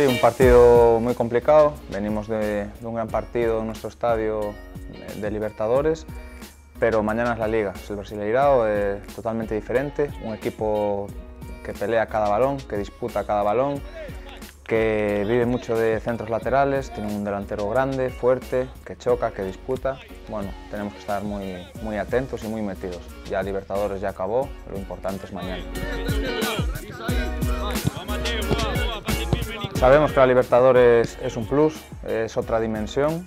Sí, un partido muy complicado. Venimos de, un gran partido en nuestro estadio de Libertadores, pero mañana es la Liga. Es el Brasileirao es totalmente diferente, un equipo que pelea cada balón, que disputa cada balón, que vive mucho de centros laterales, tiene un delantero grande, fuerte, que choca, que disputa. Bueno, tenemos que estar muy, muy atentos y muy metidos. Ya Libertadores ya acabó, lo importante es mañana. Sabemos que la Libertadores es un plus, es otra dimensión,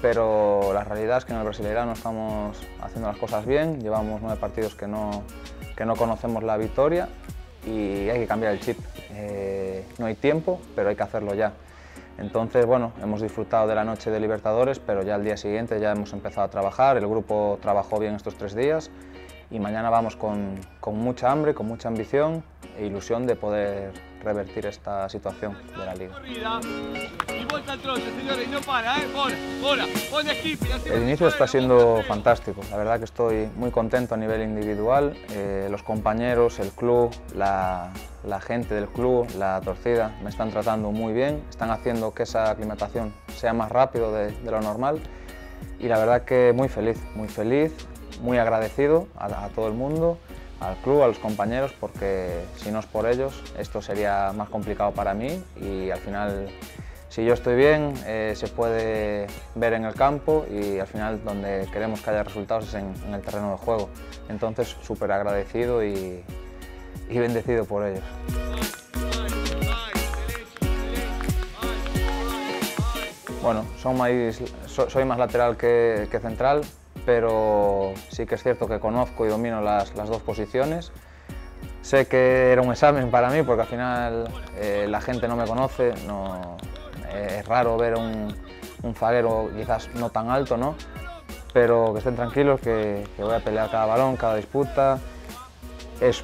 pero la realidad es que en el Brasileirão estamos haciendo las cosas bien, llevamos nueve partidos que no, que no conocemos la victoria y hay que cambiar el chip. Eh, no hay tiempo, pero hay que hacerlo ya. Entonces, bueno, hemos disfrutado de la noche de Libertadores, pero ya el día siguiente ya hemos empezado a trabajar, el grupo trabajó bien estos tres días y mañana vamos con, con mucha hambre, con mucha ambición e ilusión de poder revertir esta situación de la Liga. El inicio está siendo fantástico, la verdad que estoy muy contento a nivel individual, eh, los compañeros, el club, la, la, gente del club, la torcida, me están tratando muy bien, están haciendo que esa aclimatación sea más rápido de, de lo normal. Y la verdad que muy feliz, muy feliz, muy agradecido a, todo el mundo al club, a los compañeros, porque si no es por ellos, esto sería más complicado para mí y al final, si yo estoy bien, eh, se puede ver en el campo y al final donde queremos que haya resultados es en, el terreno de juego. Entonces, súper agradecido y, bendecido por ellos. Bueno, soy más lateral que central, pero sí que es cierto que conozco y domino las, dos posiciones. Sé que era un examen para mí porque al final eh, la gente no me conoce, no, es raro ver un, un zaguero quizás no tan alto, ¿no? pero que estén tranquilos, que, voy a pelear cada balón, cada disputa. Es,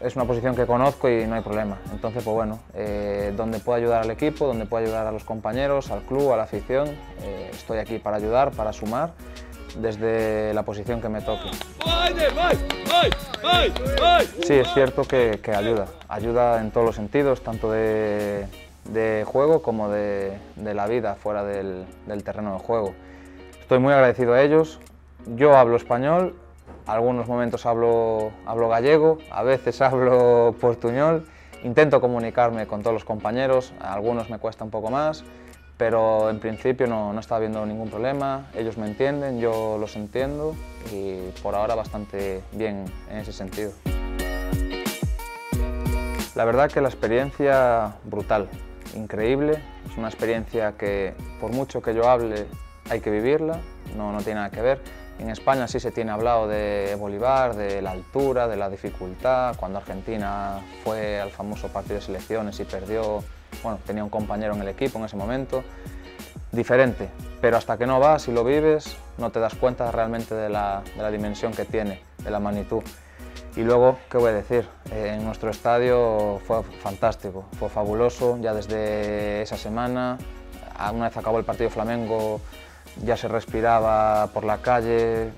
es una posición que conozco y no hay problema. Entonces, pues bueno, eh, donde puedo ayudar al equipo, donde puedo ayudar a los compañeros, al club, a la afición, eh, estoy aquí para ayudar, para sumar desde la posición que me toque. Sí, es cierto que, ayuda, ayuda en todos los sentidos, tanto de, juego como de, la vida fuera del, terreno de juego. Estoy muy agradecido a ellos, yo hablo español, algunos momentos hablo, hablo gallego, a veces hablo portuñol, intento comunicarme con todos los compañeros, a algunos me cuesta un poco más, pero en principio no, no está habiendo ningún problema, ellos me entienden, yo los entiendo y por ahora bastante bien en ese sentido. La verdad que la experiencia brutal, increíble, es una experiencia que por mucho que yo hable hay que vivirla, no, no tiene nada que ver. En España sí se tiene hablado de Bolívar, de la altura, de la dificultad, cuando Argentina fue al famoso partido de selecciones y perdió bueno, tenía un compañero en el equipo en ese momento, diferente, pero hasta que no vas y lo vives no te das cuenta realmente de la, dimensión que tiene, de la magnitud. Y luego, ¿qué voy a decir? Eh, en nuestro estadio fue fantástico, fue fabuloso, ya desde esa semana, una vez acabó el partido Flamengo, ya se respiraba por la calle,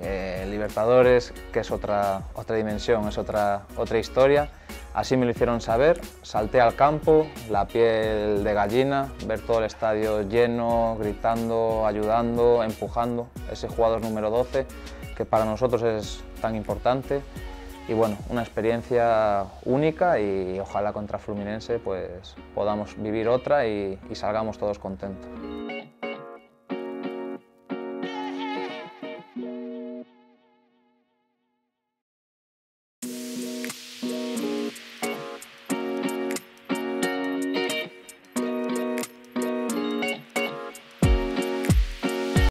eh, Libertadores, que es otra, otra dimensión, es otra, otra historia. Así me lo hicieron saber, salté al campo, la piel de gallina, ver todo el estadio lleno, gritando, ayudando, empujando, ese jugador número 12 que para nosotros es tan importante y bueno, una experiencia única y ojalá contra Fluminense pues podamos vivir otra y salgamos todos contentos.